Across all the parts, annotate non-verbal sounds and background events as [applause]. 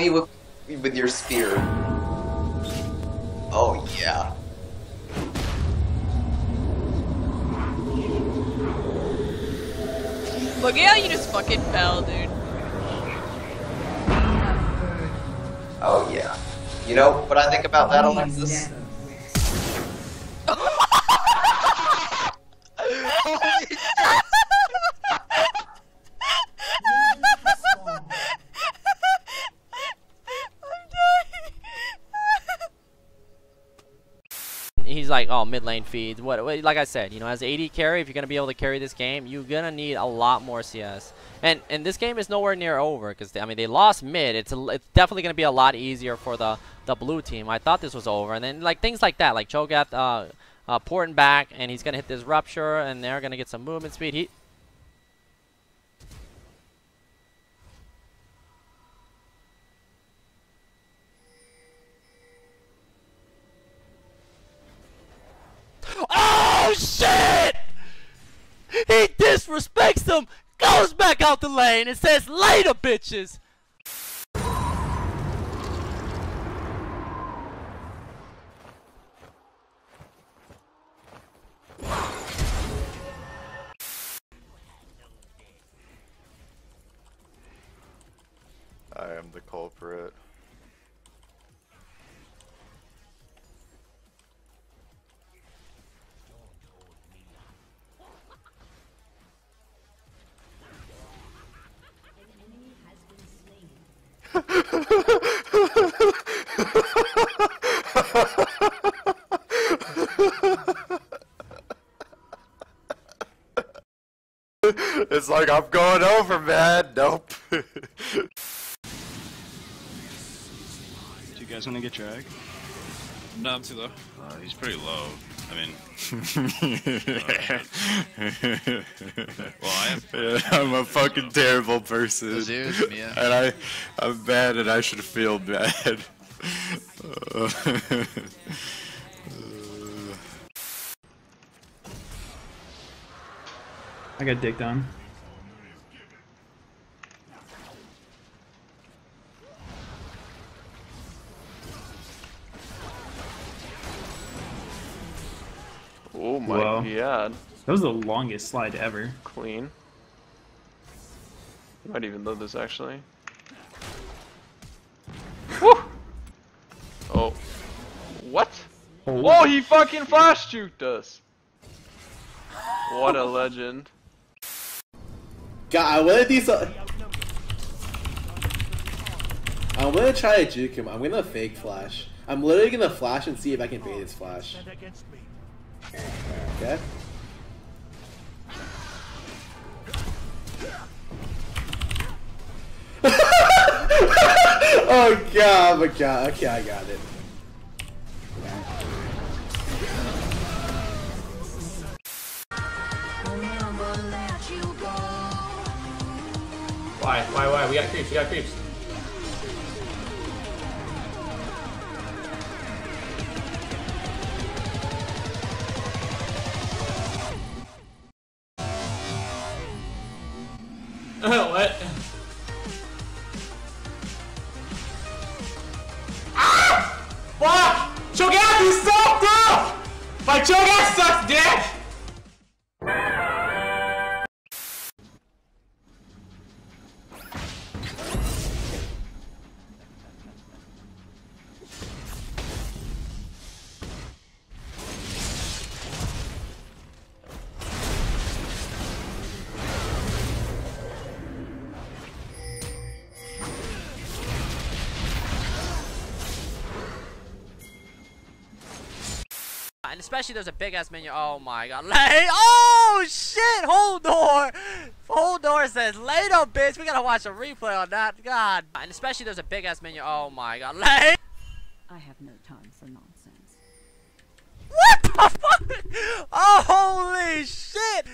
me with with your spear. Oh yeah. Look at how you just fucking fell, dude. Oh yeah. You know what I think about that, Alexis? He's like, oh, mid lane feeds. What, what? Like I said, you know, as AD carry, if you're gonna be able to carry this game, you're gonna need a lot more CS. And and this game is nowhere near over because I mean they lost mid. It's a, it's definitely gonna be a lot easier for the the blue team. I thought this was over, and then like things like that, like Cho'Gath uh, uh, porting back, and he's gonna hit this rupture, and they're gonna get some movement speed. He Oh shit! He disrespects them, goes back out the lane and says later bitches! I am the culprit. I'm going over, man. Nope. Do you guys want to get drag? No, I'm too low. Uh, he's pretty low. I mean, [laughs] well, I am. Yeah, [laughs] I'm a fucking terrible person. Zeus, yeah. And I, I'm bad and I should feel bad. Uh, I got dicked on. Oh my Wow. god. That was the longest slide ever. Clean. You might even love this actually. Woo! Oh. What? Oh, he fucking flash juked us! What a legend. God, I wanna do so. I'm gonna try to juke him. I'm gonna fake flash. I'm literally gonna flash and see if I can bait his flash. Okay. [laughs] oh god, my god. Okay, I got it. Why? Why? Why? We got creeps. We got creeps. My Cho'Gath sucks dick! Especially there's a big ass menu. Oh my god. [laughs] Lay oh shit! Hold door! Hold door says later bitch. We gotta watch a replay on that. God. And especially there's a big ass menu. Oh my god. [laughs] Lay I have no time for nonsense. What the fuck? [laughs] Oh holy shit!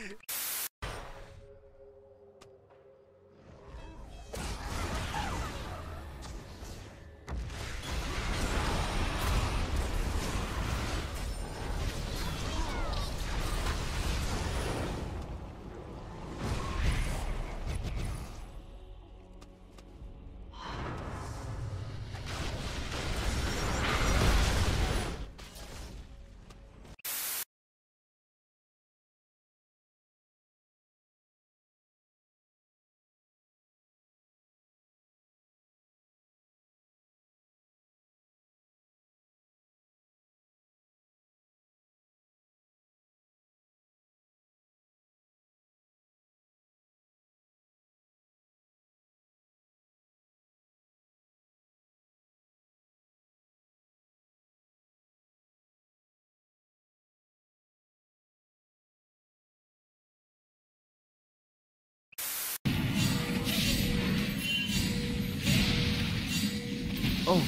Oh.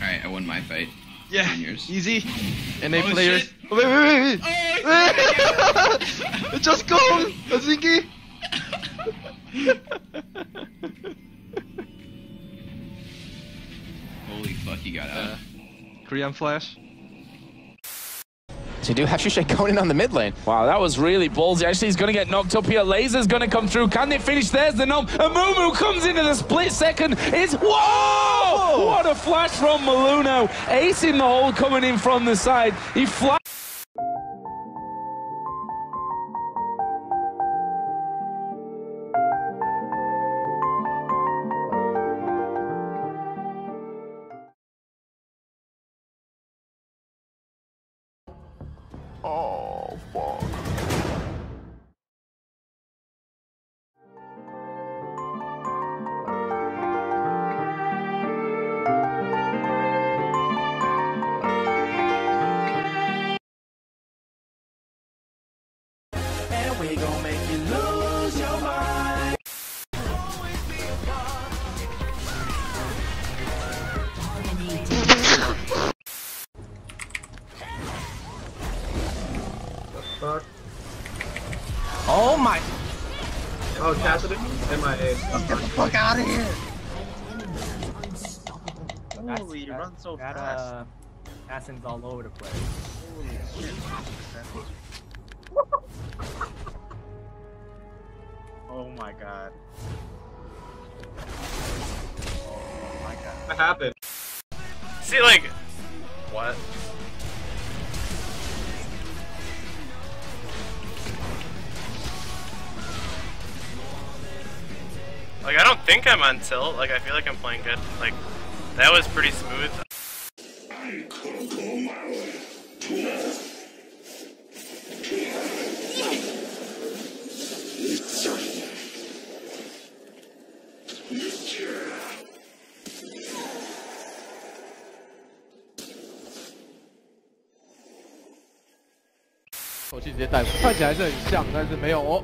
Alright, I won my fight. Yeah, yours. easy. And they Oh, players. shit. Oh, wait, wait, wait, wait. wait. Oh, [laughs] just go, Azinki. [laughs] Holy fuck, you got out. Uh, Korean flash. So you do have Shusha going in on the mid lane. Wow, that was really ballsy. Actually, he's going to get knocked up here. Laser's going to come through. Can they finish? There's the gnome. And Mumu comes into the split second. It's... Whoa! What a flash from Maluno. Ace in the hole coming in from the side. He flashed. Oh, fuck. My. Oh, Cassidy? MIA. Get the fuck out of here. Holy, you run so fast. Uh, Assassin's all over the place. [laughs] Oh, oh my god. What happened? See, like, what? think I'm on tilt. Like, I feel like I'm playing good. Like, that was pretty smooth.我去直接带，看起来是很像，但是没有哦。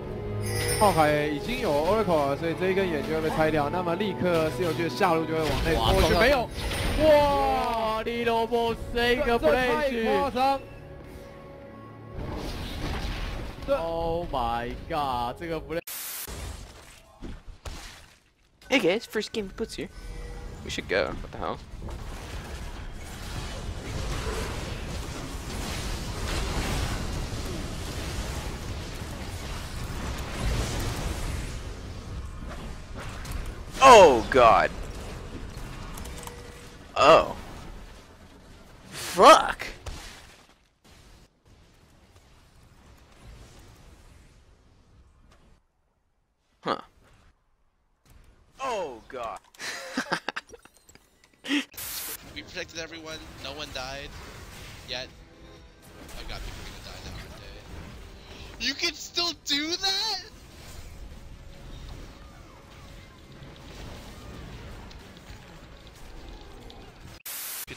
浩海已经有 Oracle 了，所以这一根眼就会被拆掉。那么立刻是有趣的下路就会往内过去，没有。哇，利罗波这个 play 夸张。Oh my god，这个 play。Hey guys, first game puts here. We should go. What the hell? Oh god. Oh. Fuck. Huh. Oh god. [laughs] We protected everyone. No one died. Yet. Oh god, people gonna die now. You can still do that?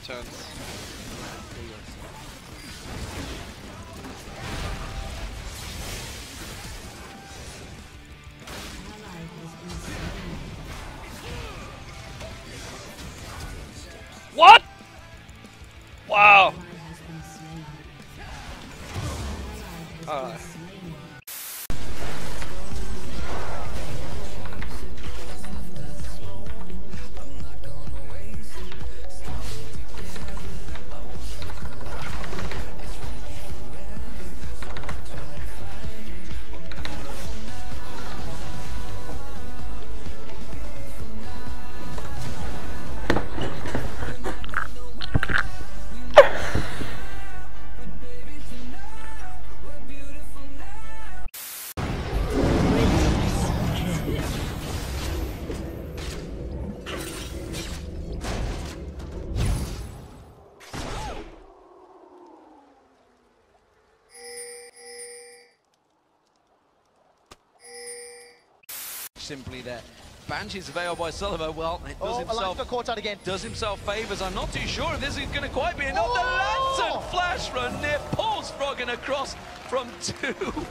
Turns. Simply there. Banshee's available by Sullivan. Well, it does Oh, himself Alexa caught out again. does himself favors. I'm not too sure if this is going to quite be enough. The oh! Lantern flash run near Paul's frogging across from two. [laughs]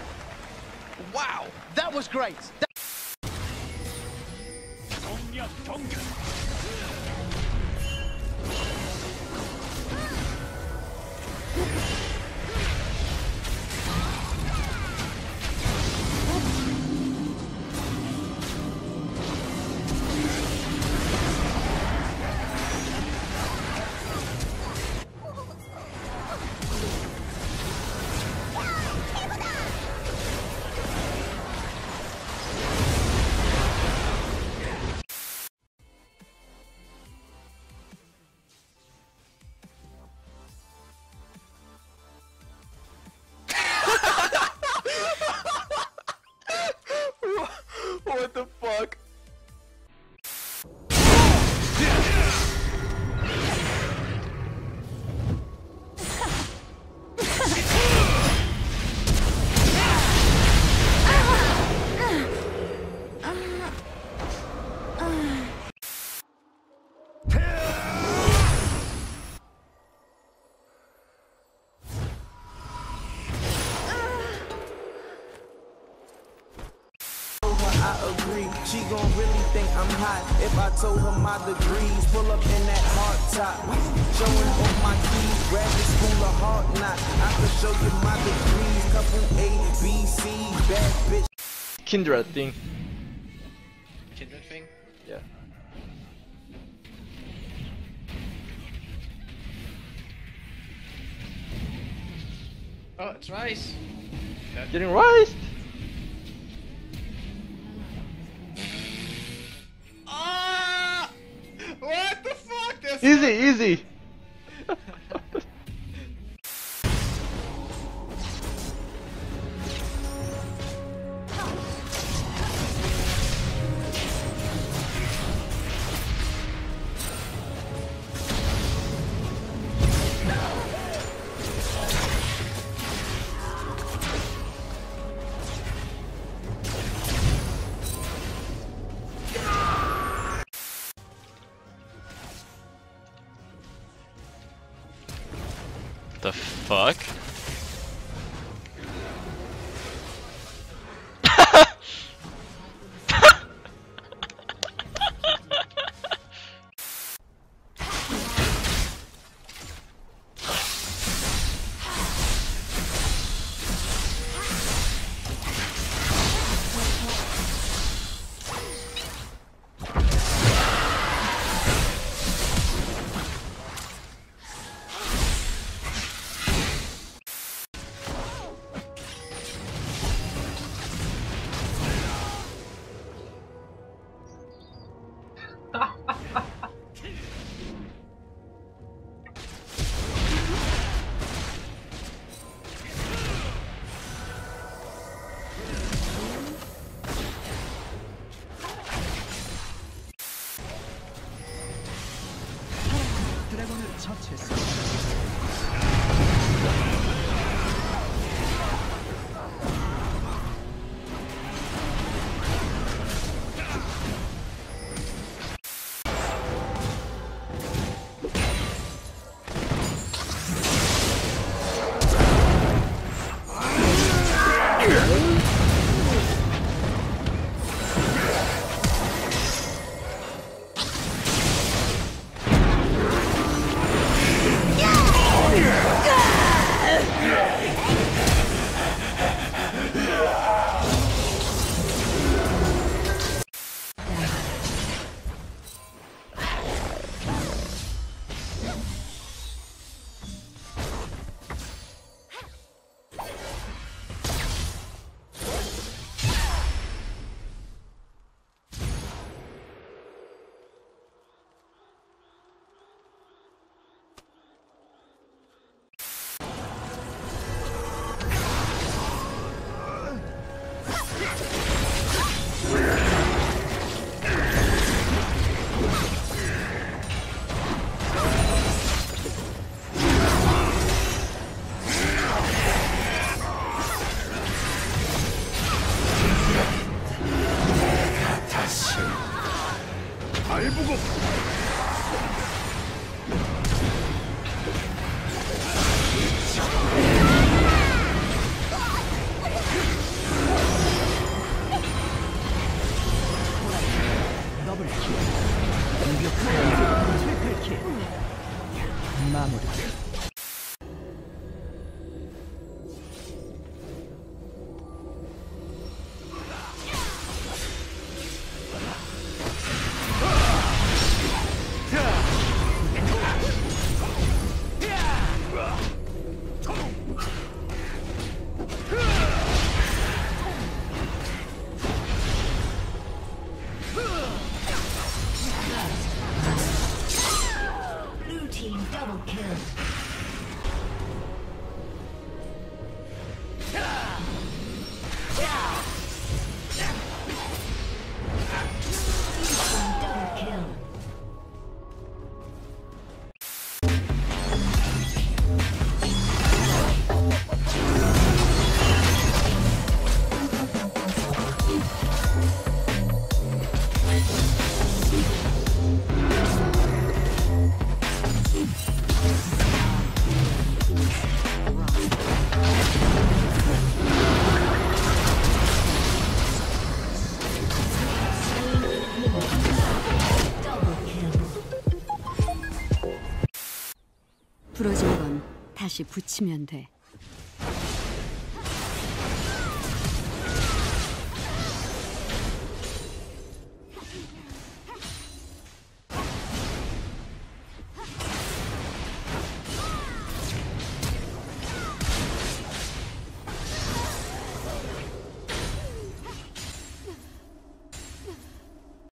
Wow. That was great. That her my degrees. Pull up in that hard top, showing off my keys. Graduate school of hard knot. I can show you my degrees. Couple A, B, C, bad bitch. Kindred thing. Kindred thing? Yeah. Oh, it's rice. Getting rice. Ah! What the fuck? That's Easy, easy. [laughs] fuck? 다시 붙이면 돼.